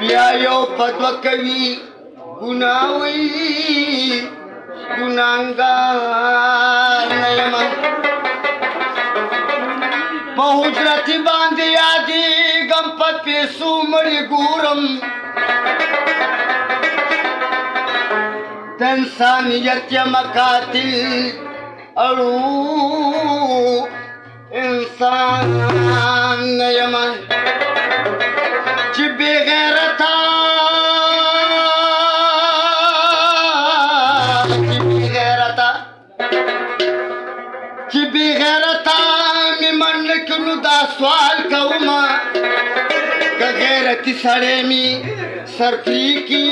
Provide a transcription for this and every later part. व्यायो पद तो कवि गुनावई गुनांगार पहुँच रथि बांध आदि गणपति सुमणि गूरम तनसानियत्य मकातिल अड़ू इंसान नयमन دا سوال کوما که غیرتی سړی می سرفی کی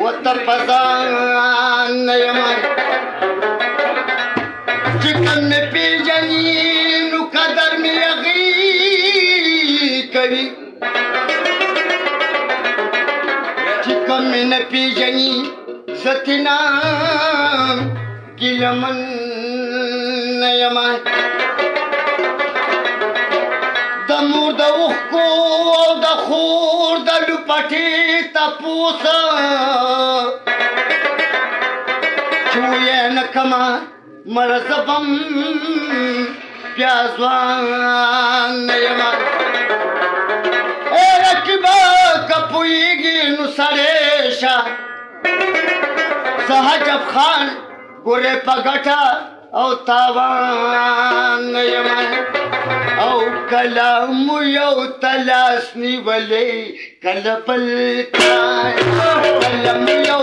و ته پزان نه یم چې کم مې پیژني نو قدر مې هغې کوي چې کم مې نه پیژني زه تېنه ګیلمن نه یم تپوس چوئے مرزبم پیازوان نیما اے کپوئی گی نسریشا شاہج خان گرے پگٹا او تاوان یم او کلام یو تلاس نیولې کله پل کلم یو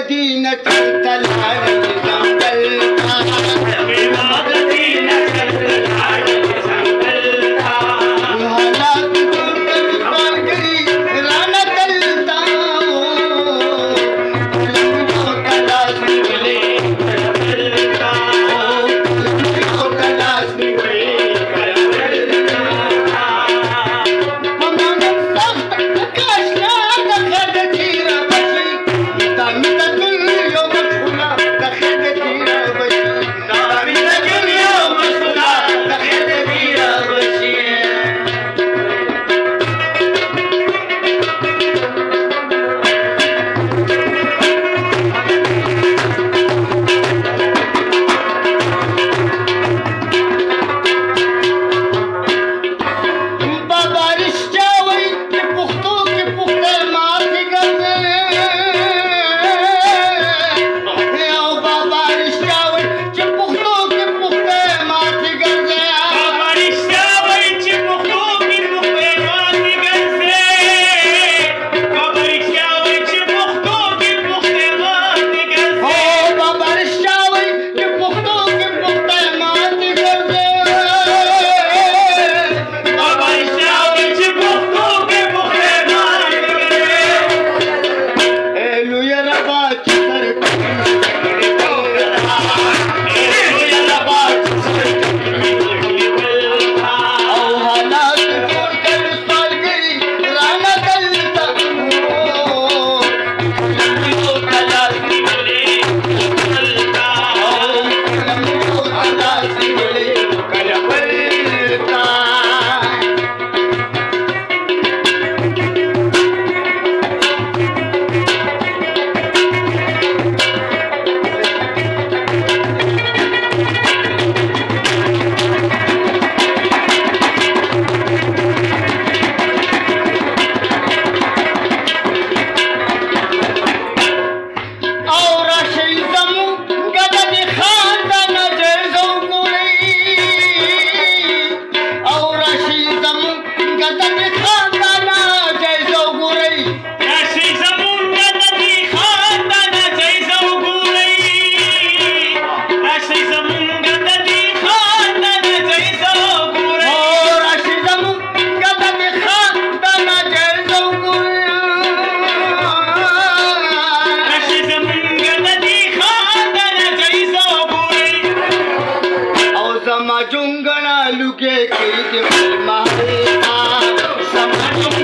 مدينة تلعب महादेव समझ